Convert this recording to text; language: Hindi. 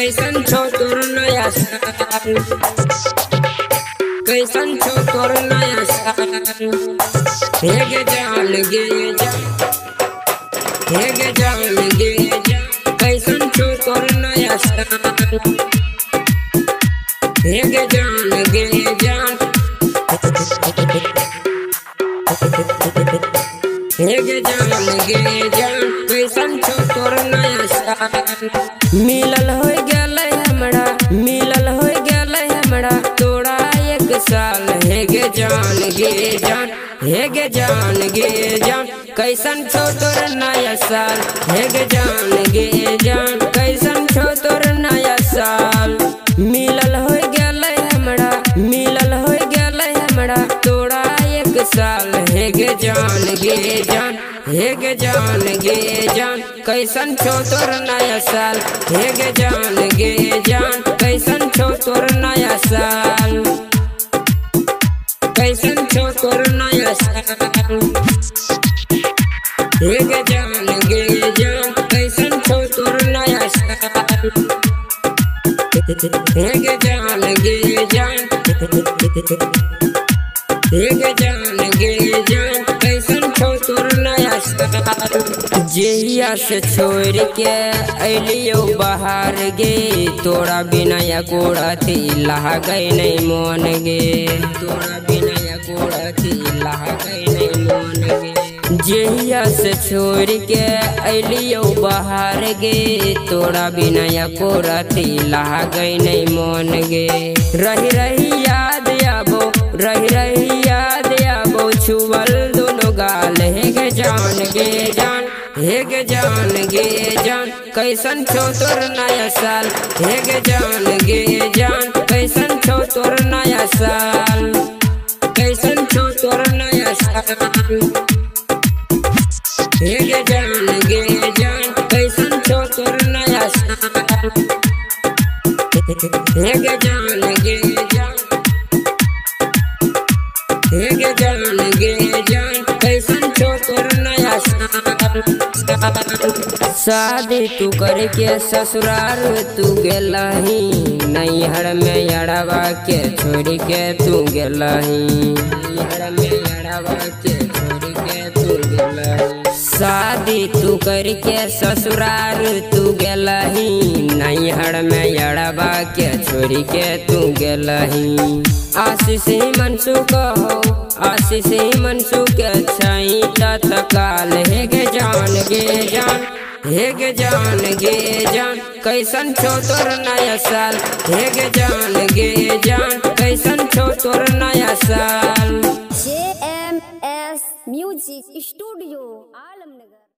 कैसन छो तोर नया साल? कैसन छो तोर नया साल? हेगे जान गे जा। हेगे जान गे जा। कैसन छो तोर नया साल? हेगे जान गे जान हेगे जान गे जान कैसन छो तोर नया साल? मिलल साल हेगे जान, गे जान हेगे जान, गे जान। कैसन छो तोर नया साल हेगे जान, गे जान। कैसन छो तोर नया साल। मिलल हो गेलै हमरा, मिलल हो गेलै हमरा। तोरा एक साल, हे गे जान गे जान हेगे जान, गे जान। कैसन छो तोर नया साल, हे गे जान गे जान। कैसन छो तोर नया साल। कैसन छो तोर नया हेगे जान गे जान कैसन छो तोर नया हेगे जान गे जान हेगे जान गे जान कैसन छो तोर नया जहिया से छोड़ के अलियो बाहर गे तोरा बिना या गोड़ती लहा गई नहीं मन गे तोरा गे जहिया से छोड़ के अलियो बाहर गे, तोरा बिना लहा गई नहीं मन गे। रही रही याद आबो, रही रही याद आबो, छुअल दोनों गाल हे गे जान गे जान हेगे जान गे जान। कैसन छो तोर नया साल हेगे जान गे जान। कैसन छो तोर नया साल। नया शादी तू करके ससुराल तू गेलही, नैहर में अड़वा के छोड़ के तू गेलही। नैहर में अड़वा के छोड़ के तू गेलही शादी तू करके ससुराल तू गेलही, नैहर में अड़वा के छोड़ के तू गेलही। आशीष ही मनसू कहो आशीष ही मनसू के छई तत्काल हेगे जान, गे जान। हेगे जान गे जान, कैसन छो तोर नया साल। हेगे जान गे जान, कैसन छो तोर नया साल। J M S music studio, Alamnagar.